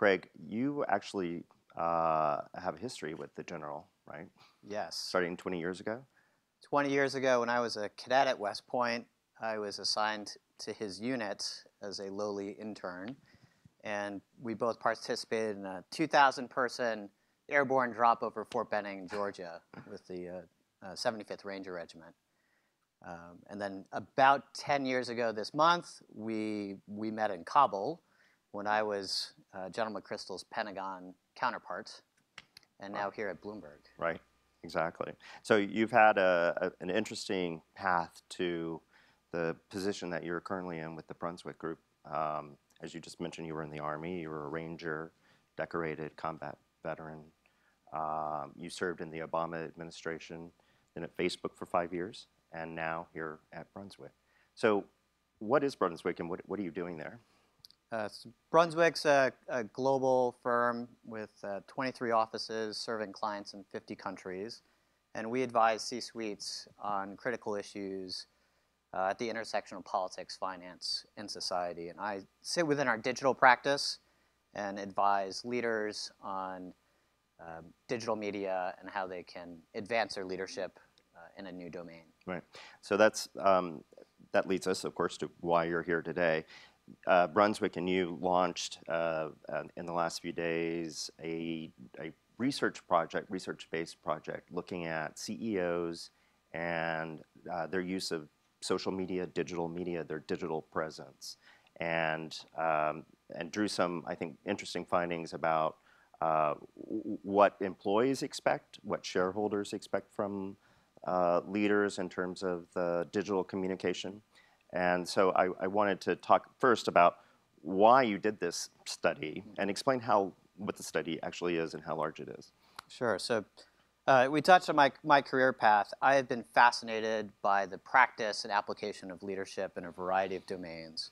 Craig, you actually uh, have a history with the general, right? Yes. Starting 20 years ago? 20 years ago, when I was a cadet at West Point, I was assigned to his unit as a lowly intern. And we both participated in a 2,000 person airborne drop over Fort Benning, Georgia, with the uh, uh, 75th Ranger Regiment. Um, and then about 10 years ago this month, we, we met in Kabul when I was uh, General McChrystal's Pentagon counterpart, and now here at Bloomberg. Right, exactly. So you've had a, a, an interesting path to the position that you're currently in with the Brunswick Group. Um, as you just mentioned, you were in the Army, you were a Ranger, decorated combat veteran. Um, you served in the Obama administration, then at Facebook for five years, and now here at Brunswick. So, what is Brunswick and what, what are you doing there? Uh, Brunswick's a, a, global firm with uh, 23 offices serving clients in 50 countries. And we advise C suites on critical issues uh, at the intersection of politics, finance, and society. And I sit within our digital practice and advise leaders on um, digital media and how they can advance their leadership uh, in a new domain. Right. So that's um, that leads us, of course, to why you're here today. Uh, Brunswick and you launched uh, uh in the last few days a, a research project, research-based project, looking at CEOs and uh, their use of social media, digital media, their digital presence, and um, and drew some, I think, interesting findings about uh, what employees expect, what shareholders expect from uh, leaders in terms of the digital communication. And so I, I, wanted to talk first about why you did this study and explain how what the study actually is and how large it is. Sure. So uh, we touched on my, my career path. I have been fascinated by the practice and application of leadership in a variety of domains.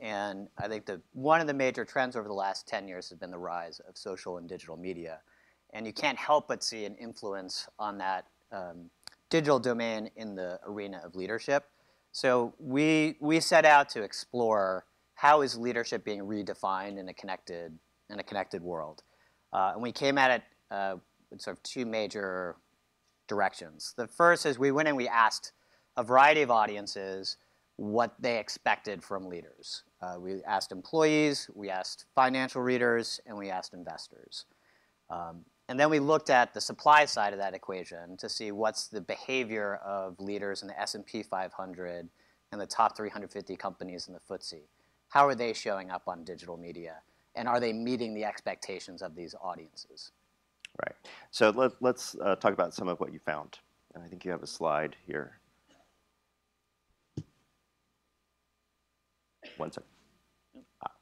And I think that one of the major trends over the last 10 years has been the rise of social and digital media. And you can't help but see an influence on that um, digital domain in the arena of leadership. So we, we set out to explore how is leadership being redefined in a connected, in a connected world. Uh, and we came at it uh, with sort of two major directions. The first is we went and we asked a variety of audiences what they expected from leaders. Uh, we asked employees, we asked financial readers, and we asked investors. Um, and then we looked at the supply side of that equation to see what's the behavior of leaders in the S&P 500 and the top 350 companies in the FTSE. How are they showing up on digital media? And are they meeting the expectations of these audiences? Right. So let, us uh, talk about some of what you found. And I think you have a slide here. One second. Ah,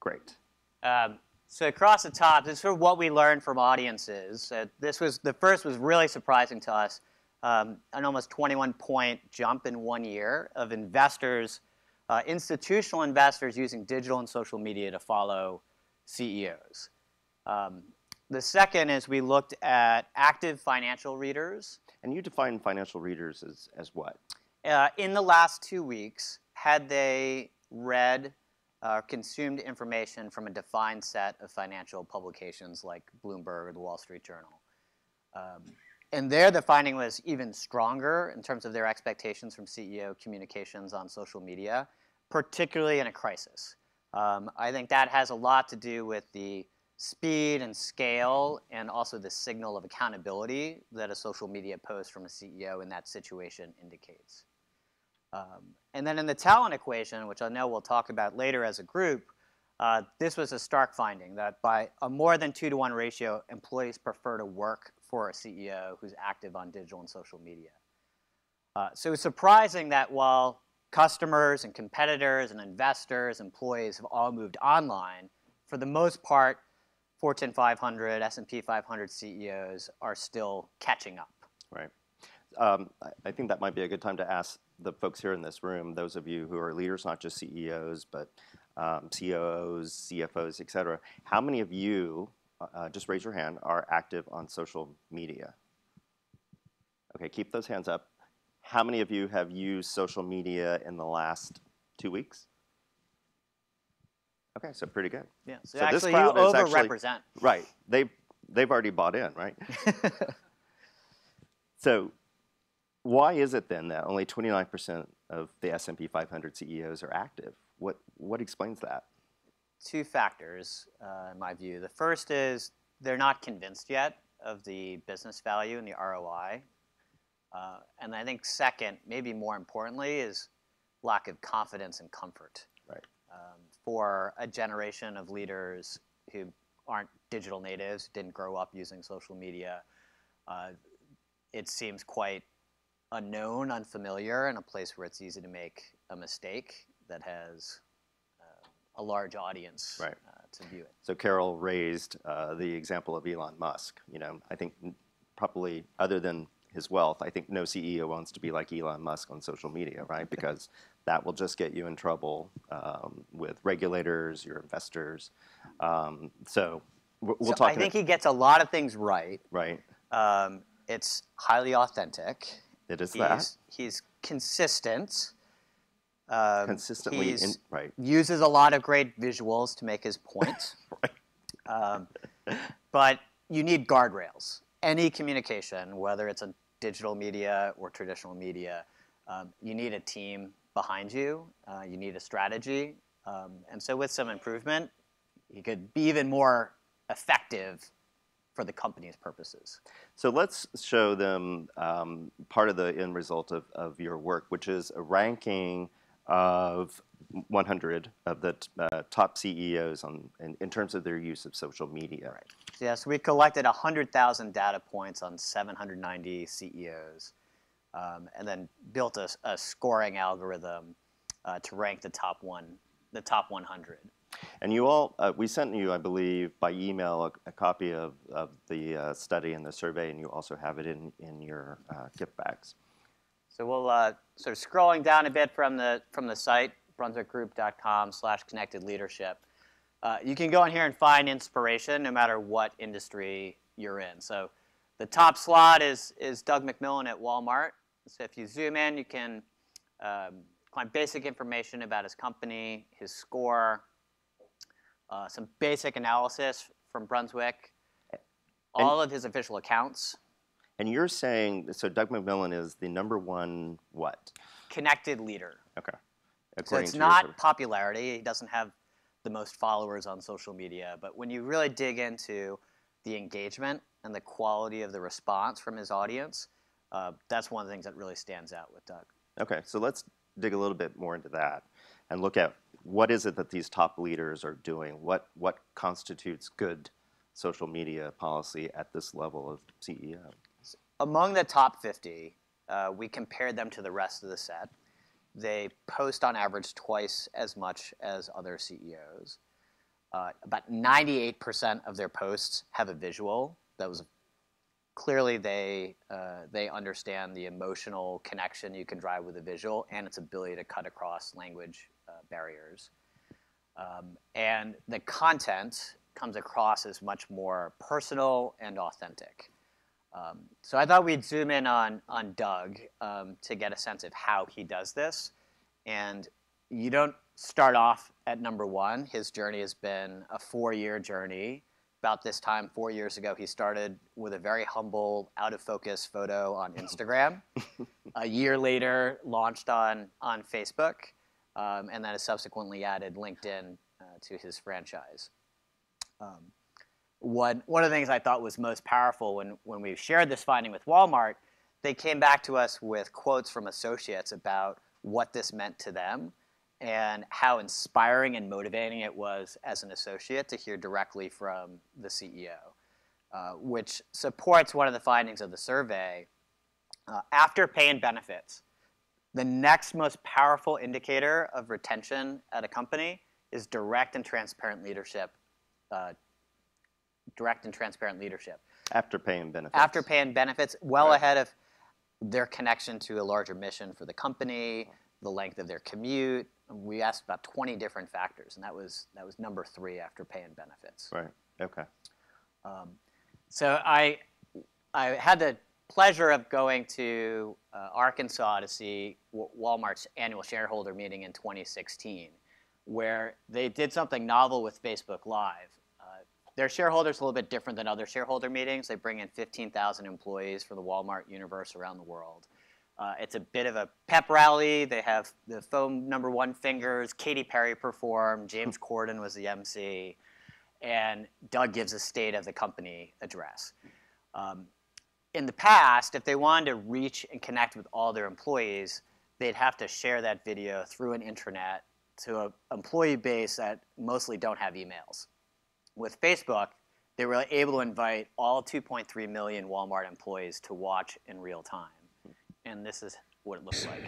great. Um, so across the top, this is sort of what we learned from audiences. Uh, this was the first was really surprising to us. Um, an almost 21 point jump in one year of investors, uh, institutional investors using digital and social media to follow CEOs. Um, the second is we looked at active financial readers. And you define financial readers as, as what? Uh, in the last two weeks, had they read uh, consumed information from a defined set of financial publications like Bloomberg or the Wall Street Journal. Um, and there, the finding was even stronger in terms of their expectations from CEO communications on social media, particularly in a crisis. Um, I think that has a lot to do with the speed and scale and also the signal of accountability that a social media post from a CEO in that situation indicates. Um, and then in the talent equation, which I know we'll talk about later as a group, uh, this was a stark finding that by a more than two to one ratio, employees prefer to work for a CEO who's active on digital and social media. Uh, so it's surprising that while customers and competitors and investors, employees have all moved online, for the most part, Fortune 500, S&P 500 CEOs are still catching up. Right. Um, I think that might be a good time to ask the folks here in this room, those of you who are leaders, not just CEOs, but um, COOs, CFOs, et cetera, how many of you, uh, uh, just raise your hand, are active on social media? Okay, keep those hands up. How many of you have used social media in the last two weeks? Okay, so pretty good. Yeah. So, So this actually, you crowd is actually- overrepresent. Right. They they've already bought in, right? so why is it then that only 29% of the S&P 500 CEOs are active? What what explains that? Two factors, uh, in my view. The first is they're not convinced yet of the business value and the ROI. Uh, and I think second, maybe more importantly, is lack of confidence and comfort. Right. Um, for a generation of leaders who aren't digital natives, didn't grow up using social media, uh, it seems quite unknown, unfamiliar, and a place where it's easy to make a mistake that has uh, a large audience Right. uh, to view it. So Carol raised uh, the example of Elon Musk. You know, I think probably other than his wealth, I think no CEO wants to be like Elon Musk on social media, right? Because that will just get you in trouble um, with regulators, your investors. Um, so we'll, So talk. I think he gets a lot of things right. right. Um, it's highly authentic. It is He's, that he's consistent. Um, consistently in, right. uses a lot of great visuals to make his point. Right. Um, but you need guardrails. Any communication, whether it's a digital media or traditional media, um, you need a team behind you. Uh, you need a strategy. Um, and so, with some improvement, you could be even more effective for the company's purposes. So let's show them um, part of the end result of, of your work, which is a ranking of 100 of the uh, top CEOs on, in, in terms of their use of social media. Right. Yes, we collected 100,000 data points on 790 CEOs, um, and then built a, a scoring algorithm uh, to rank the top one, the top 100. And you all, uh, we sent you, I believe, by email a, a copy of, of the uh, study and the survey, and you also have it in, in your uh, gift bags. So we'll uh, sort of scrolling down a bit from the from the site brunswickgroup.com/slash connected leadership. Uh, you can go in here and find inspiration no matter what industry you're in. So the top slot is is Doug McMillon at Walmart. So if you zoom in, you can um, find basic information about his company, his score, uh, some basic analysis from Brunswick, all of his official accounts, And you're saying, so Doug McMillon is the number one what? connected leader. Okay. So it's not popularity. He doesn't have the most followers on social media. But when you really dig into the engagement and the quality of the response from his audience, uh, that's one of the things that really stands out with Doug. Okay, so let's dig a little bit more into that and look at what is it that these top leaders are doing? What what constitutes good social media policy at this level of CEO? Among the top 50, uh, we compared them to the rest of the set. They post on average twice as much as other CEOs. Uh, about 98% of their posts have a visual. That was clearly they uh, they understand the emotional connection you can drive with a visual and its ability to cut across language barriers. Um, and the content comes across as much more personal and authentic. Um, so I thought we'd zoom in on on Doug um, to get a sense of how he does this. And you don't start off at number one. His journey has been a four-year journey. About this time, four years ago, he started with a very humble, out-of-focus photo on Instagram. a year later, launched on on Facebook, um, and then has subsequently added LinkedIn uh, to his franchise. Um, one, one of the things I thought was most powerful when, when we shared this finding with Walmart, they came back to us with quotes from associates about what this meant to them and how inspiring and motivating it was as an associate to hear directly from the CEO, uh, which supports one of the findings of the survey. Uh, after pay and benefits, the next most powerful indicator of retention at a company is direct and transparent leadership uh, direct and transparent leadership. After paying benefits. After pay and benefits, well Right. ahead of their connection to a larger mission for the company, the length of their commute. We asked about 20 different factors, and that was that was number three after pay and benefits. Right. Okay. So I I had the pleasure of going to uh, Arkansas to see w- Walmart's annual shareholder meeting in 2016. where they did something novel with Facebook Live. Uh, their shareholders are a little bit different than other shareholder meetings. They bring in 15,000 employees from the Walmart universe around the world. Uh, it's a bit of a pep rally. They have the foam number one fingers. Katy Perry performed. James Corden was the MC. And Doug gives a state of the company address. Um, in the past, if they wanted to reach and connect with all their employees, they'd have to share that video through an intranet to an employee base that mostly don't have emails. With Facebook, they were able to invite all 2.3 million Walmart employees to watch in real time. And this is what it looks like.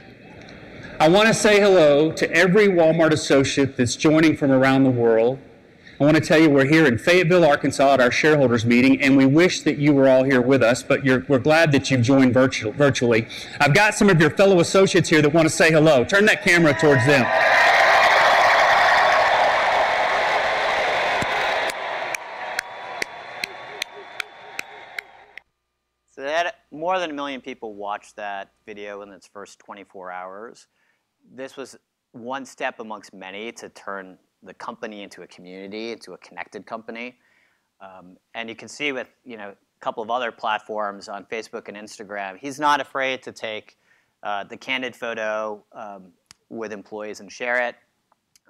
I want to say hello to every Walmart associate that's joining from around the world. I want to tell you we're here in Fayetteville, Arkansas at our shareholders meeting, and we wish that you were all here with us, but we're glad that you've joined virtual, virtually. I've got some of your fellow associates here that want to say hello. Turn that camera towards them. So had more than a million people watch that video in its first 24 hours. This was one step amongst many to turn the company into a community, into a connected company. Um, and you can see with you know a couple of other platforms on Facebook and Instagram, he's not afraid to take uh, the candid photo um, with employees and share it.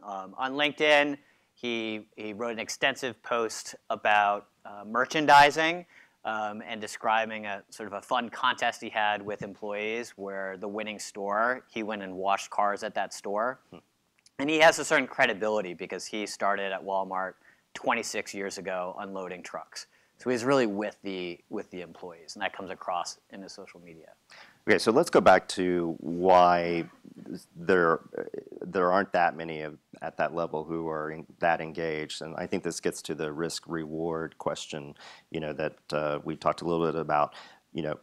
Um, on LinkedIn, he, he wrote an extensive post about uh, merchandising um, and describing a sort of a fun contest he had with employees where the winning store, he went and washed cars at that store. Hmm. And he has a certain credibility because he started at Walmart 26 years ago unloading trucks. So he's really with the with the employees, and that comes across in his social media. Okay, so let's go back to why there there aren't that many of, at that level who are in, that engaged, and I think this gets to the risk reward question. You know that uh, we talked a little bit about. You know,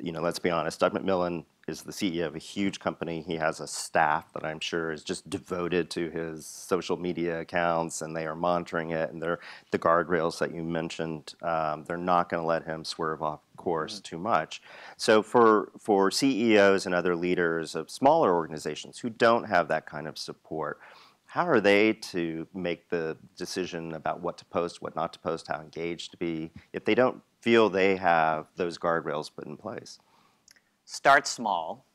you know, let's be honest. Doug McMillon is the CEO of a huge company. He has a staff that I'm sure is just devoted to his social media accounts, and they are monitoring it. And they're the guardrails that you mentioned. Um, they're not going to let him swerve off course mm-hmm. too much. So for for CEOs and other leaders of smaller organizations who don't have that kind of support. How are they to make the decision about what to post, what not to post, how engaged to be, if they don't feel they have those guardrails put in place? Start small.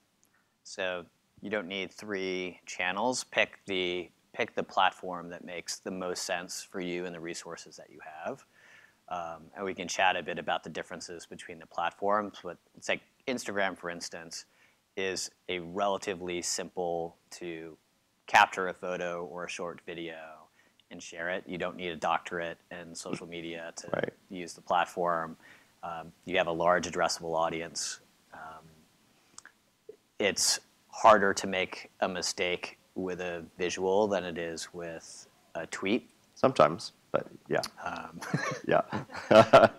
So you don't need three channels. Pick the pick the platform that makes the most sense for you and the resources that you have. Um, and we can chat a bit about the differences between the platforms. But it's like Instagram, for instance, is a relatively simple to capture a photo or a short video and share it. You don't need a doctorate in social media to right. use the platform. Um, you have a large addressable audience. It's harder to make a mistake with a visual than it is with a tweet. Sometimes, but yeah. Um. yeah.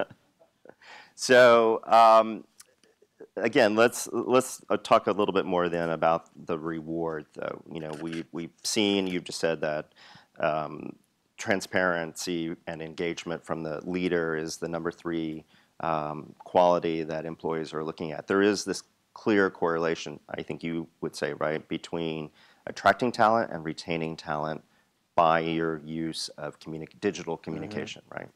so um, again, let's let's uh, talk a little bit more then about the reward. Though you know, we we've seen. You've just said that um, transparency and engagement from the leader is the number three um, quality that employees are looking at. There is this clear correlation, I think you would say, right, between attracting talent and retaining talent by your use of communi- digital communication, mm-hmm. right?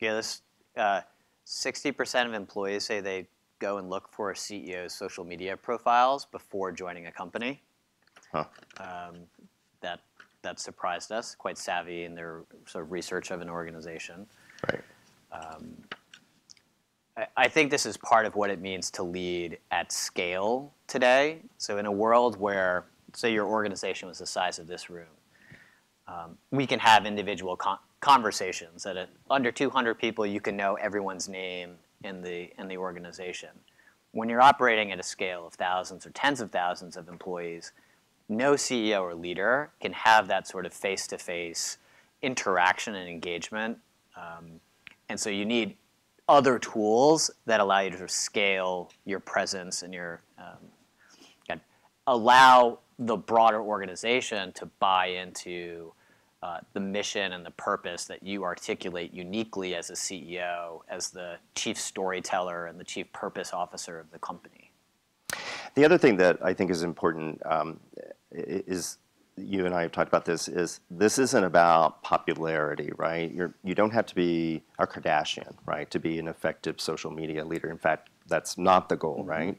Yeah, this uh, 60% of employees say they go and look for a CEO's social media profiles before joining a company. Huh. Um, that that surprised us. Quite savvy in their sort of research of an organization. Right. Um, I think this is part of what it means to lead at scale today. So in a world where, say, your organization was the size of this room, um, we can have individual con- conversations. At under 200 people, you can know everyone's name in the in the organization. When you're operating at a scale of thousands or tens of thousands of employees, no CEO or leader can have that sort of face-to-face interaction and engagement. Um, and so you need other tools that allow you to scale your presence and your um, allow the broader organization to buy into uh, the mission and the purpose that you articulate uniquely as a CEO, as the chief storyteller and the chief purpose officer of the company. The other thing that I think is important um, is you and I have talked about this is this isn't about popularity, right? You're you don't have to be a Kardashian, right, to be an effective social media leader. In fact, that's not the goal, right?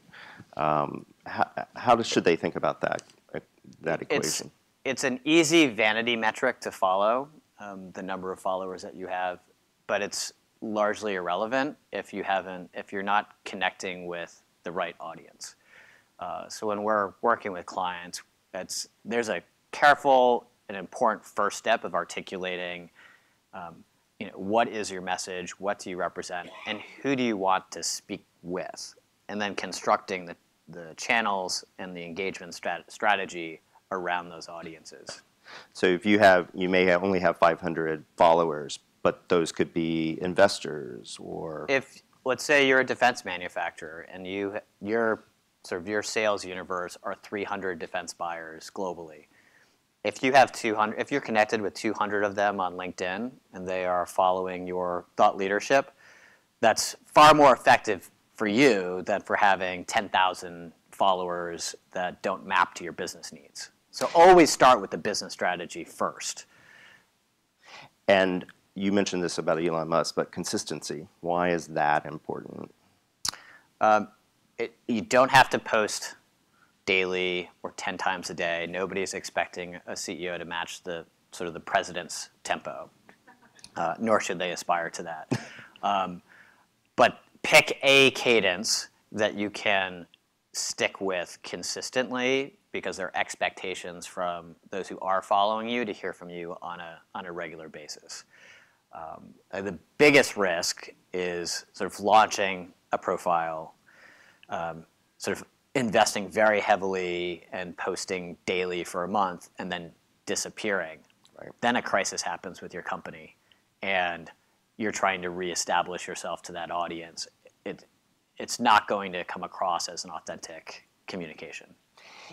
Um, how how does- should they think about that uh, that It's, equation? it's an easy vanity metric to follow, um, the number of followers that you have, but it's largely irrelevant if you haven't, if you're not connecting with the right audience. Uh, so when we're working with clients, it's, there's a careful and important first step of articulating, um, you know, what is your message, what do you represent, and who do you want to speak with, and then constructing the, the channels and the engagement strat- strategy around those audiences. So if you have, you may have only have 500 followers, but those could be investors or If let's say you're a defense manufacturer and you your sort of your sales universe are 300 defense buyers globally. If you have 200, if you're connected with 200 of them on LinkedIn and they are following your thought leadership, that's far more effective for you than for having 10,000 followers that don't map to your business needs. So always start with the business strategy first. And you mentioned this about Elon Musk, but consistency. Why is that important? Um, it, you don't have to post daily or 10 times a day. Nobody's expecting a CEO to match the sort of the president's tempo, uh, nor should they aspire to that. Um, but pick a cadence that you can stick with consistently because there are expectations from those who are following you to hear from you on a, on a regular basis. Um, the biggest risk is sort of launching a profile um, sort of investing very heavily and posting daily for a month and then disappearing. Right. Then a crisis happens with your company, and you're trying to reestablish yourself to that audience. It, it's not going to come across as an authentic communication.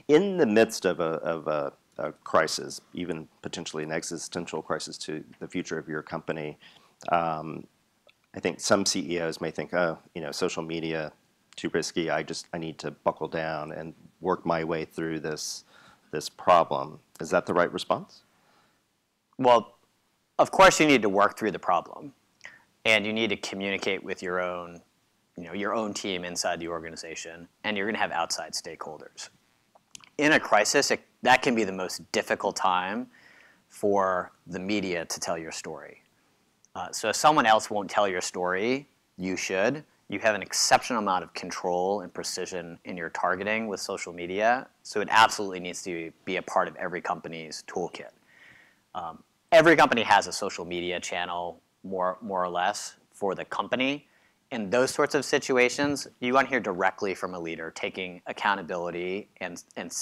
In the midst of a, of a, a crisis, even potentially an existential crisis to the future of your company, um, I think some CEOs may think, oh, you know, social media, too risky. I just I need to buckle down and work my way through this this problem. Is that the right response? Well, of course you need to work through the problem, and you need to communicate with your own, you know, your own team inside the organization, and you're going to have outside stakeholders. In a crisis, it, that can be the most difficult time for the media to tell your story. Uh, so if someone else won't tell your story, you should. You have an exceptional amount of control and precision in your targeting with social media, so it absolutely needs to be a part of every company's toolkit um, every company has a social media channel, more more or less, for the company. In those sorts of situations, you want to hear directly from a leader, taking accountability and and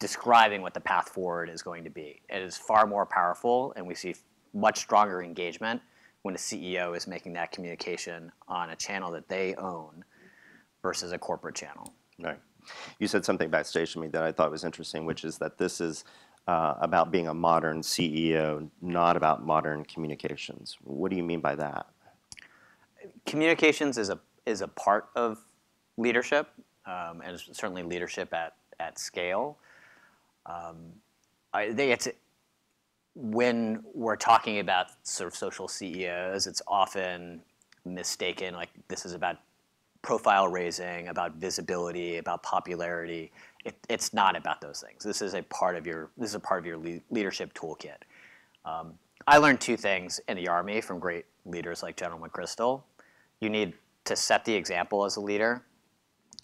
describing what the path forward is going to be. It is far more powerful, and we see much stronger engagement when a CEO is making that communication on a channel that they own versus a corporate channel. Right. You said something backstage to me that I thought was interesting, which is that this is uh, about being a modern CEO, not about modern communications. What do you mean by that? communications is a is a part of leadership, um, and certainly leadership at at scale. Um, I think it's when we're talking about sort of social CEOs, it's often mistaken like this is about profile raising, about visibility, about popularity. It, it's not about those things. This is a part of your this is a part of your le- leadership toolkit. Um, I learned two things in the Army from great leaders like General McChrystal. You need to set the example as a leader,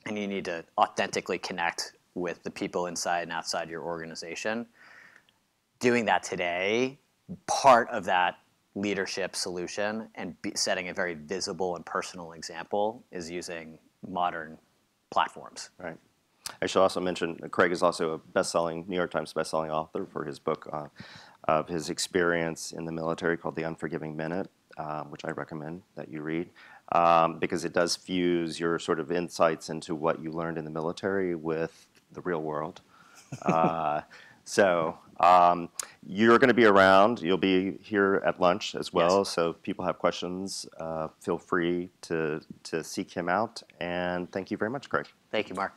and you need to authentically connect with the people inside and outside your organization. Doing that today, part of that leadership solution and setting a very visible and personal example is using modern platforms. Right. I should also mention Craig is also a best-selling New York Times best-selling author for his book uh, of his experience in the military called The Unforgiving Minute, uh, which I recommend that you read um, because it does fuse your sort of insights into what you learned in the military with the real world. Uh, so um, you're going to be around. You'll be here at lunch as well. Yes. So if people have questions, uh, feel free to to seek him out. And thank you very much, Craig. Thank you, Mark.